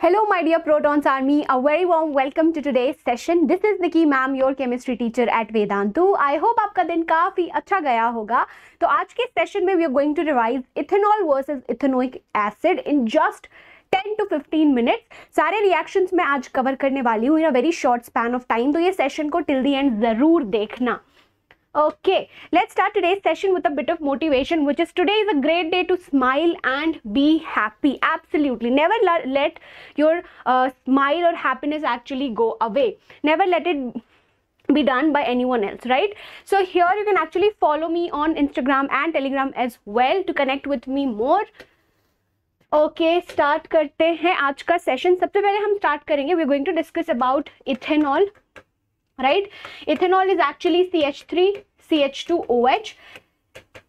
Hello, my dear Protons Army. A very warm welcome to today's session. This is Nikki ma'am, your chemistry teacher at Vedantu. I hope आपका दिन काफ़ी अच्छा गया होगा तो आज के सेशन में we are going to revise ethanol versus ethanoic acid in just 10 to 15 minutes सारे रिएक्शंस मैं आज कवर करने वाली हूँ in a very short span of time तो ये सेशन को टिल दी एंड ज़रूर देखना Okay, let's start today's session with a bit of motivation, which is today is a great day to smile and be happy. Absolutely. Never let your uh, smile or happiness actually go away. Never let it be done by anyone else right so here you can actually follow me on instagram and telegram as well to connect with me more okay okay, start करते हैं आज का session सबसे पहले हम start करेंगे we going to discuss about ethanol right C H two O H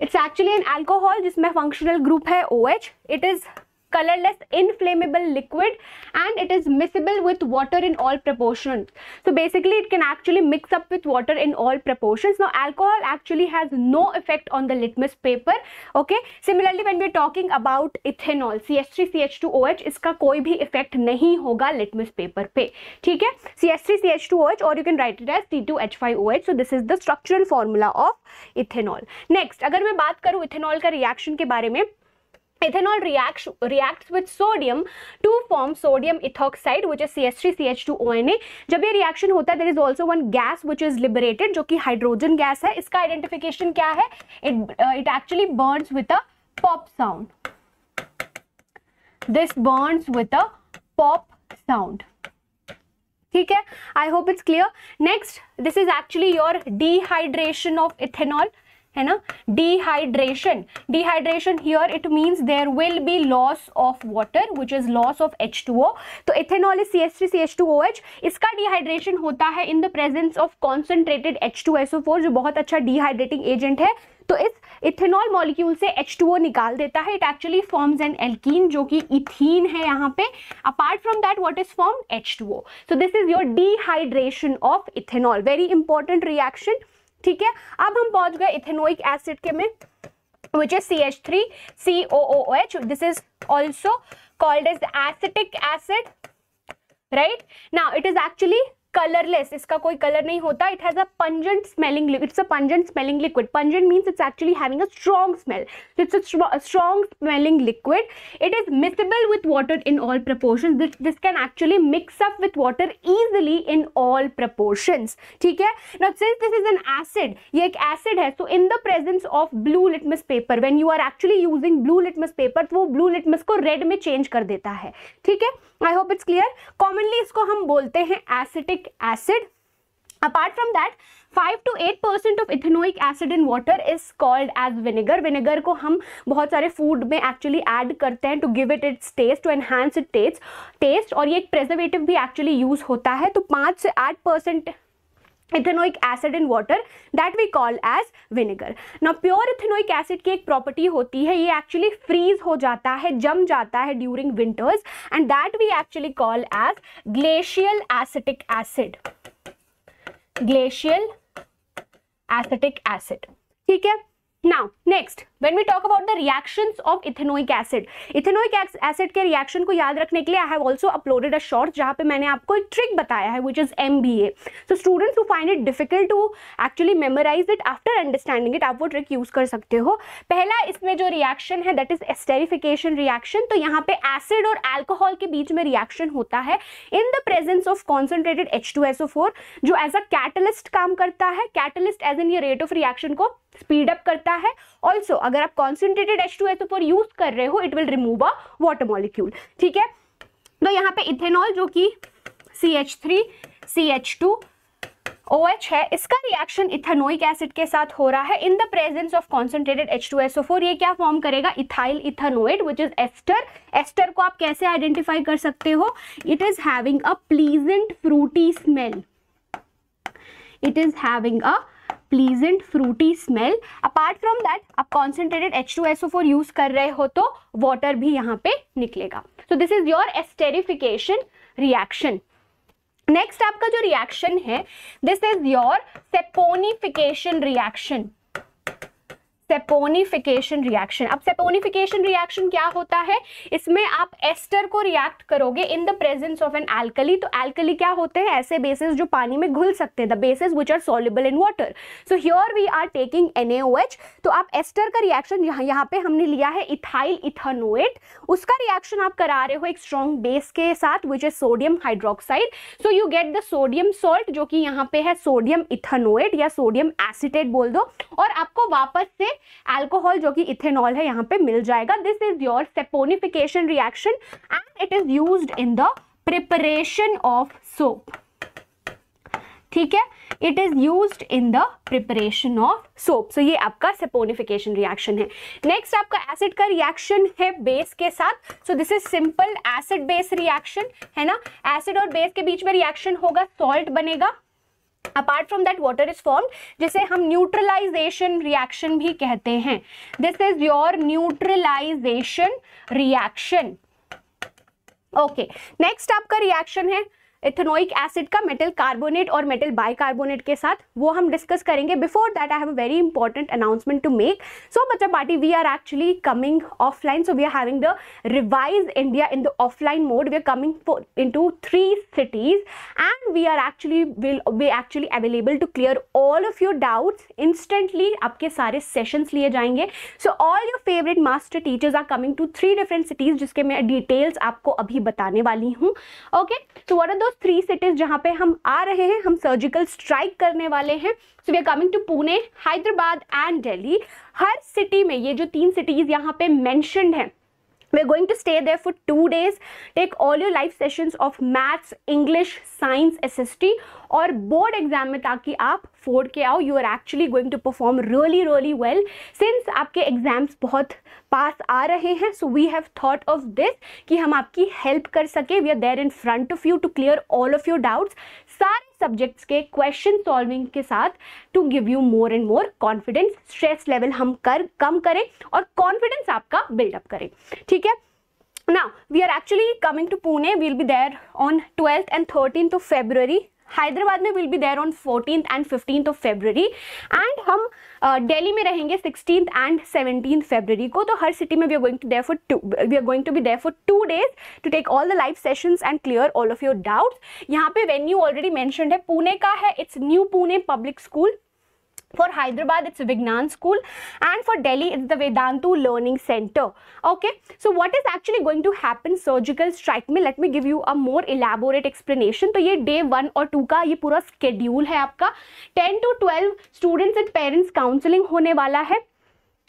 it's actually an alcohol जिसमें functional group है O H it is colorless inflammable liquid and it is miscible with water in all proportions so basically it can actually mix up with water in all proportions now alcohol actually has no effect on the litmus paper okay similarly when we're talking about ethanol ch3 ch2oh iska koi bhi effect nahi hoga litmus paper pe theek hai ch3 ch2oh or you can write it as t2h5oh so this is the structural formula of ethanol next agar main baat karu ethanol ka reaction ke bare mein ethanol reacts reacts with sodium to form sodium ethoxide which is CH3CH2ONA जब ये reaction होता है there is also one gas which is liberated जो कि hydrogen gas है इसका identification क्या है it uh, it actually burns with a pop sound this burns with a pop sound ठीक है I hope it's clear next this is actually your dehydration of ethanol है ना? Dehydration dehydration here it means there will be loss of water which is loss of H two O तो ethanol is C H three C H two O H इसका dehydration होता है in the presence of concentrated H two S O four जो बहुत अच्छा dehydrating agent है. तो इस इथेनॉल मॉलिक्यूल से H2O निकाल देता है. It actually forms an alkene जो कि इथीन है यहाँ पे. Apart from that what is form H2O so this is your dehydration of ethanol very important reaction ठीक है? अब हम पहुँच गए इथेनोइक एसिड के में which is C H three C O O H this is also called is acetic acid right now it is actually colourless इसका कोई कलर नहीं होता। It has a pungent smelling it's a pungent smelling liquid pungent means it's actually having a strong smell it's a strong smelling liquid it is miscible with water in all proportion this can actually mix up with water easily in all proportion ठीक है? Now since this is an acid ये एक acid है so in the presence of blue litmus paper when you are actually using blue litmus paper तो वो blue litmus को red में change कर देता है। ठीक है? I hope it's clear commonly इसको हम बोलते हैं acetic acid apart from that 5 to 8 percent of ethanoic acid in water is called as vinegar vinegar को हम बहुत सारे फ़ूड में एक्चुअली ऐड करते हैं to give it its taste to enhance it taste taste और ये एक प्रेजर्वेटिव भी एक्चुअली यूज़ होता है तो 5 से 8 percent ethanoic acid in water that we call as vinegar. ना प्योर इथेनोइक एसिड की एक प्रॉपर्टी होती है, ये एक्चुअली फ्रीज हो जाता है, जम जाता है during winters and that we actually call as glacial acetic acid glacial acetic acid ठीक है? Now next when we talk about the reactions of ethanoic acid ethanoic acid के reaction को याद रखने के लिए I have also uploaded a short जहाँ पे मैंने आपको एक trick बताया है which is MBA so students who find it difficult to actually memorize it after understanding it आप वो trick use कर सकते हो पहला इसमें जो reaction है that is esterification reaction तो यहाँ पे acid और alcohol के बीच में reaction होता है in the presence of concentrated H2SO4 जो as a catalyst काम करता है catalyst as in ये rate of reaction को स्पीड अप करता है ऑल्सो अगर आप कॉन्सेंट्रेटेड एच टू एस पर यूज़ कर रहे हो it will remove a water molecule ठीक है? तो यहाँ पे इथेनॉल जो कि C H three C H two O H है, इसका रिएक्शन इथेनोइक एसिड के साथ हो रहा है in the presence of concentrated H two S O four ये क्या फॉर्म करेगा? Ethyl ethanoate which is ester ester को आप कैसे आइडेंटिफाई कर सकते हो? It is having a pleasant fruity smell it is having a pleasant fruity smell apart from that आप concentrated H two S O four use कर रहे हो तो वॉटर भी यहाँ पे निकलेगा। So this is your esterification reaction next आपका जो रिएक्शन है this is your saponification reaction saponification reaction. अब सेपोनिफिकेशन रिएक्शन क्या होता है? इसमें आप एस्टर को रिएक्ट करोगे in the presence of an alkali तो एल्कली क्या होते हैं? ऐसे बेसिस जो पानी में घुल सकते हैं। The bases which are soluble in water so here we are taking NaOH तो आप एस्टर का रिएक्शन यहाँ यहाँ पे हमने लिया है इथाइल इथानोएट उसका रिएक्शन आप करा रहे हो एक स्ट्रॉन्ग बेस के साथ which is sodium hydroxide so you get the sodium salt जो कि यहाँ पे है सोडियम इथानोएट या सोडियम एसिटेट बोल दो। और आपको वापस से अल्कोहल जो कि इथेनॉल है, यहाँ पे मिल जाएगा। This is your saponification reaction and it is used in the preparation of soap ठीक है? It is use in the preparation of soap so ये आपका सेपोनिफिकेशन रिएक्शन है। नेक्स्ट आपका एसिड का रिएक्शन है बेस के साथ। So this is simple acid base reaction है ना? एसिड और बेस के बीच में रिएक्शन होगा सॉल्ट बनेगा। Apart from that water is form जिसे हम न्यूट्रलाइजेशन रिएक्शन भी कहते हैं। This is your neutralization reaction okay next आपका रिएक्शन है। इथेनोइक एसिड का मेटल कार्बोनेट और मेटल बाइकार्बोनेट के साथ वो हम डिस्कस करेंगे। Before that I have a very important announcement to make so बच्चा party we are actually coming offline so we are having the revise India in the offline mode we are coming in to three cities and we are actually will we actually available to clear all of your doubts instantly आपके सारे sessions लिए जाएँगे। So all your favourite master teachers are coming to three different cities जिसके मैं details आपको अभी बताने वाली हूँ। Okay so what three cities जहाँ पे हम आ रहे हैं, हम सर्जिकल स्ट्राइक करने वाले हैं। So we are coming to Pune Hyderabad and Delhi her city में ये जो तीन सिटीज़ यहाँ पे मैंशनड हैं we're going to stay there for two days. Take all your live sessions of maths, english, science sst और board exam में ताकि आप फोड़ के आओ you are actually going to perform really really well since आपके exams बहुत पास आ रहे हैं so we have thought of this कि हम आपकी हेल्प कर सके. We are there in front of you to clear all of your doubts सारे सब्जेक्ट्स के क्वेश्चन सॉल्विंग के साथ to give you more and more confidence stress level हम कर, कम करें और कॉन्फिडेंस आपका बिल्डअप करें। ठीक है? Now, we are actually coming to pune. We'll be there on 12th and 13th of february. Hyderabad में will be there on fourteen and fifteen of February and हम डेली uh, में रहेंगे सिक्सटीन एंड सेवनटीन फेबररी को. तो हर city में we are going to there for two we are going to be there for two days to take all the live sessions and clear all of your doubts यहाँ पे venue already mention है. पुणे का है. It's new Pune public school For Hyderabad, it's Vignan School and for Delhi, it's the Vedantu Learning Center. Okay, so what is actually going to happen surgical strike में let me give you a more elaborate explanation. तो ये day one और two का ये पूरा schedule है आपका 10 to 12 students and parents counseling होने वाला है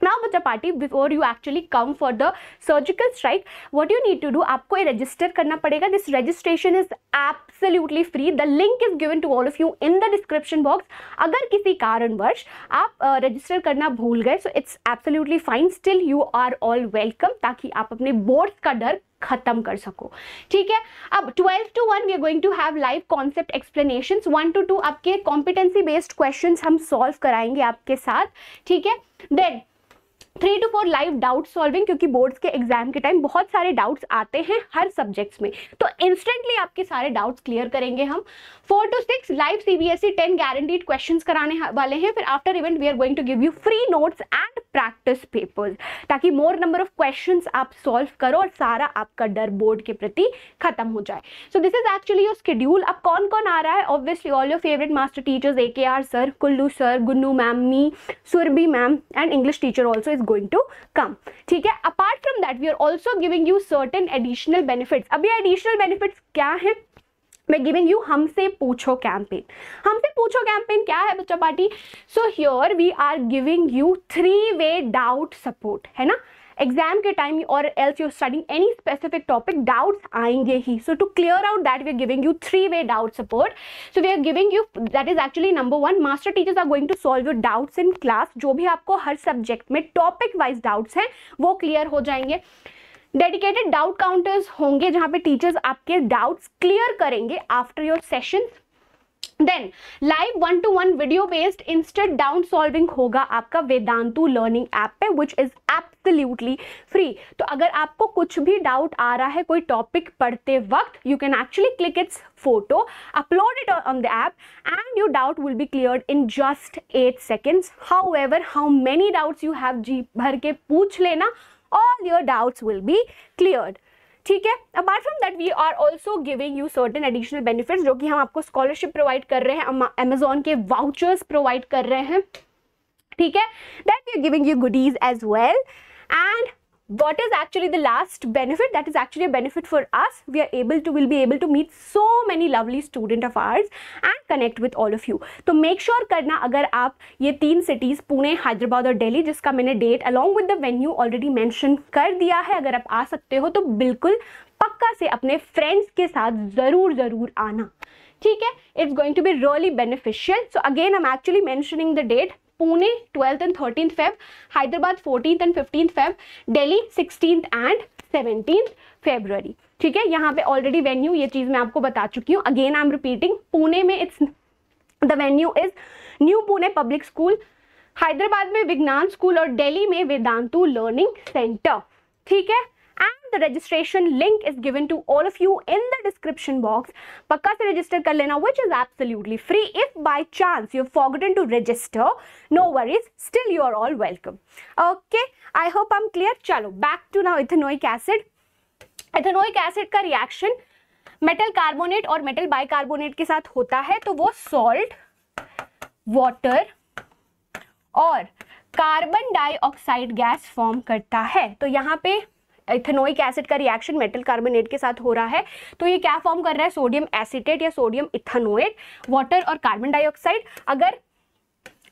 कितना मतलब party before you actually come for the surgical strike what you need to do आपको रजिस्टर करना पड़ेगा। This registration is absolutely free the link is given to all of you in the description box अगर किसी कारणवश आप register uh, करना भूल गए so it's absolutely fine still you are all welcome ताकि आप अपने बोर्ड का डर खत्म कर सको। ठीक है? अब 12 to 1 we are going to have live concept explanations 1 to 2 आपके कॉम्पिटेंसी बेस्ड क्वेश्चंस हम सॉल्व कराएँगे आपके साथ। ठीक है? Then three to four live doubt solving क्योंकि बोर्ड्स के एग्ज़ाम के टाइम बहुत सारे डाउट्स आते हैं हर सब्जेक्ट्स में। तो इंस्टेंटली आपके सारे डाउट्स क्लियर करेंगे हम। Four to six live CBSE ten guaranteed question कराने वाले हैं। फिर after event we are going to give you free notes and practice papers ताकि मोर नंबर ऑफ़ क्वेश्चन आप सॉल्व करो और सारा आपका डर बोर्ड के प्रति खत्म हो जाए। So this is actually your schedule अब कौन कौन आ रहा है? Obviously all your favourite master teachers A K R sir Kullu sir Gunnu ma'am me Surbhi ma'am and English teacher also is going to come ठीक है? Apart from that we are also giving you certain additional benefit अभी additional benefits क्या है? मैं giving you हमसे पूछो campaign हमसे पूछो कैंपेन क्या है, बच्चा party? So here we are giving you three way doubt support है ना? एग्ज़ाम के टाइम और else you studying any specific topic doubts आएँगे ही. So to clear out that we are giving you three way doubt support so we are giving you that is actually number one master teachers are going to solve your doubts in class जो भी आपको हर subject में topic wise doubts हैं, वो clear हो जाएँगे. Dedicated doubt counters होंगे जहाँ पे टीचर्स आपके डाउट्स क्लियर करेंगे after your session then live one to one video based instant doubt solving होगा आपका वेदांतु लर्निंग ऐप पे विच इज़ एब्सोल्युटली फ्री तो अगर आपको कुछ भी डाउट आ रहा है, कोई टॉपिक पढ़ते वक्त you can actually click its photo upload it on the app and your doubt will be clear in just eight seconds however how many doubts you have जी, भर के पूछ लेना all your doubts will be cleared ठीक है? Apart from that we are also giving you certain additional benefits जो कि हम आपको स्कॉलरशिप प्रोवाइड कर रहे हैं अमेजोन के वाउचर्स प्रोवाइड कर रहे हैं। ठीक है? That we are giving you goodies as well and what is actually the last benefit that is actually a benefit for us we are able to will be able to meet so many lovely student of ours and connect with all of you तो make sure करना अगर आप ये तीन cities Pune Hyderabad और दिल्ली जिसका मैंने date along with the venue already mention कर दिया है अगर आप आ सकते हो तो बिल्कुल पक्का से अपने फ्रेंड्स के साथ ज़रूर ज़रूर आना ठीक है it's going to be really beneficial so again I am actually mentioning the date Pune twelfth and thirteen Feb Hyderabad fourteen and fifteen Feb Delhi sixteen and seventeen February ठीक है, यहाँ पे ऑलरेडी वेन्यू ये चीज़ मैं आपको बता चुकी हूँ। Again I am repeating Pune में it's the venue is new Pune public school Hyderabad में विज्ञान स्कूल और दिल्ली में वेदांतु लर्निंग सेंटर ठीक है? And the registration link is given to all of you in the description box पक्का से register कर लेना which is absolutely free if by chance you forgotten to register no worries still you are all welcome okay I hope I am clear चलो back to now ethanoic acid ethanoic acid का reaction metal carbonate और metal bicarbonate के साथ होता है तो वो salt water और कार्बन डाइऑक्साइड गैस फॉर्म करता है. तो यहाँ पे इथेनोइक एसिड का रिएक्शन मेटल कार्बोनेट के साथ हो रहा है। तो ये क्या फॉर्म कर रहा है? सोडियम एसिटेट या सोडियम इथेनोएट वाटर और कार्बन डाइऑक्साइड अगर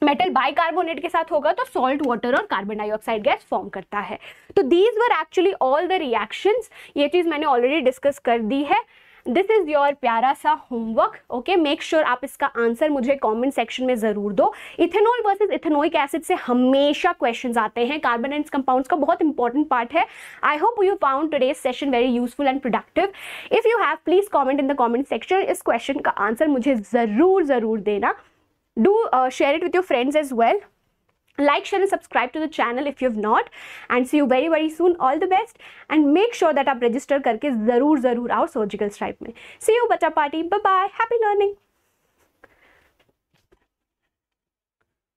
मेटल बाइकार्बोनेट के साथ होगा तो सॉल्ट वाटर और कार्बन डाइऑक्साइड गैस फॉर्म करता है। तो these were actually all the reactions ये चीज़ मैंने ऑलरेडी डिस्कस कर दी है। दिस इज़ योर प्यारा सा होमवर्क ओके मेक श्योर आप इसका आंसर मुझे कमेंट सेक्शन में ज़रूर दो। इथेनॉल वर्सेस इथेनोइक एसिड से हमेशा क्वेश्चंस आते हैं। कार्बन एंड कंपाउंड्स का बहुत इंपॉर्टेंट पार्ट है। I hope you found today session very useful and productive if you have please comment in the comment section इस क्वेश्चन का आंसर मुझे ज़रूर ज़रूर देना। Do share it with your friends as well like share and subscribe to the channel if you have not and see you very very soon all the best and make sure that आप register करके ज़रूर ज़रूर आओ surgical stripe में see you बच्चा party bye bye happy learning